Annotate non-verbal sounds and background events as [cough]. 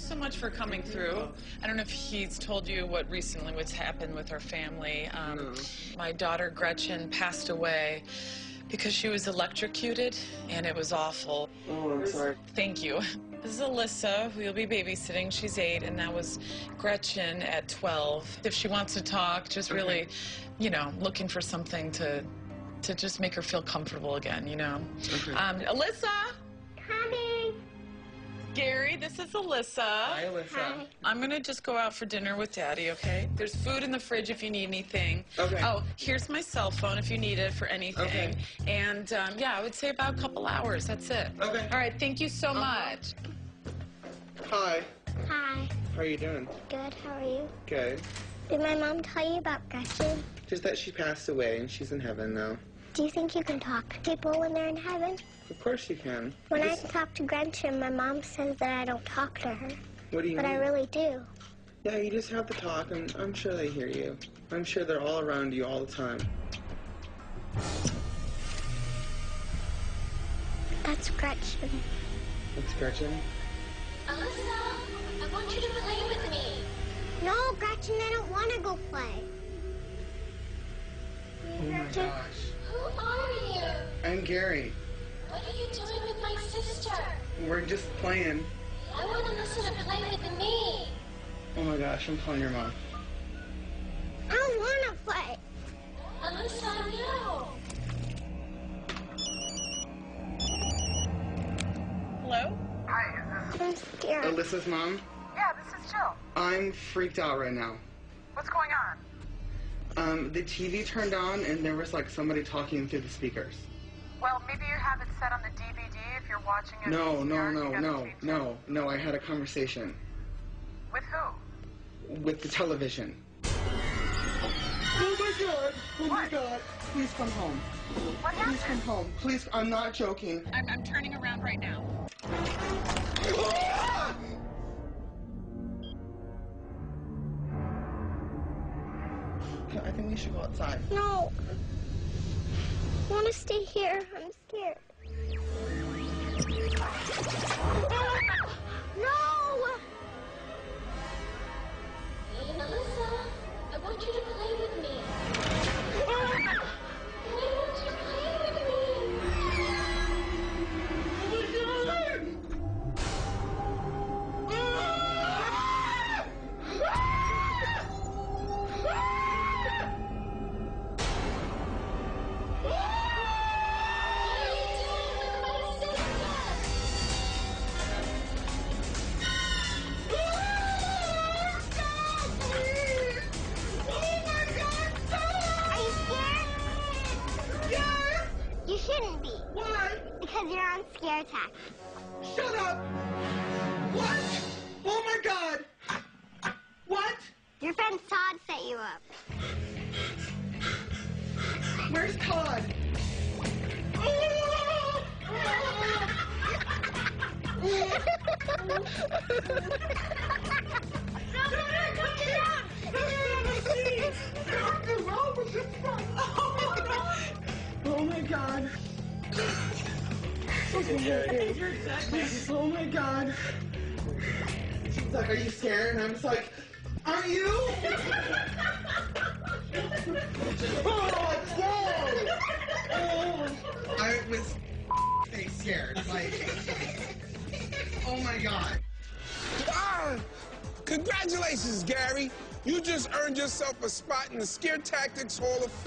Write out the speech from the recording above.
so much for coming through. I don't know if he's told you what recently what's happened with our family. Um, No. My daughter Gretchen passed away because she was electrocuted, and it was awful. Oh, I'm sorry. Thank you. This is Alyssa, who you'll be babysitting. She's eight, and that was Gretchen at 12. If she wants to talk, just really, you know, looking for something to, to just make her feel comfortable again, you know. Okay. Um, Alyssa. Gary, this is Alyssa. Hi, Alyssa. Hi. I'm gonna just go out for dinner with Daddy, okay? There's food in the fridge if you need anything. Okay. Oh, here's my cell phone if you need it for anything. Okay. And um, yeah, I would say about a couple hours. That's it. Okay. All right. Thank you so much. Hi. Hi. How are you doing? Good. How are you? Good. Did my mom tell you about Gretchen? Just that she passed away and she's in heaven now. Do you think you can talk to people when they're in heaven? Of course you can. When I Just- talk to Gretchen, my mom says that I don't talk to her, what do you but mean? I really do. Yeah, you just have to talk, and I'm sure they hear you. I'm sure they're all around you all the time. That's Gretchen. It's Gretchen. Alyssa, I want you to play with me. No, Gretchen, I don't want to go play. Oh my gosh. Who are you? I'm Gary. What are you doing with my sister? We're just playing. I want Alyssa to play with me. Oh my gosh, I'm calling your mom. I don't want to play. Alyssa, no. Hello. Hi, I'm scared. Alyssa's mom, Yeah, this is Jill. I'm freaked out right now. What's going on? Um, the TV turned on and there was like somebody talking through the speakers. Well, maybe you have it set on the DVD if you're watching it. No, no, here, no, you no, it. no, no. I had a conversation With who? with the television. Oh my god! Oh my god! Please come home. What Please come home. Please, I'm not joking. I'm, I'm turning around right now. I think we should go outside. No. Want to stay here. I'm scared. Because you're on Scare Tactics. Shut up! What? Oh my god! What? Your friend Todd set you up. Where's Todd? [laughs] Oh my god. Oh my god. She's like, are you scared? And I'm just like, are you? oh, [laughs] whoa! Oh, I was scared. Like, oh my god. Ah, congratulations, Gary. You just earned yourself a spot in the Scare Tactics Hall of Fame.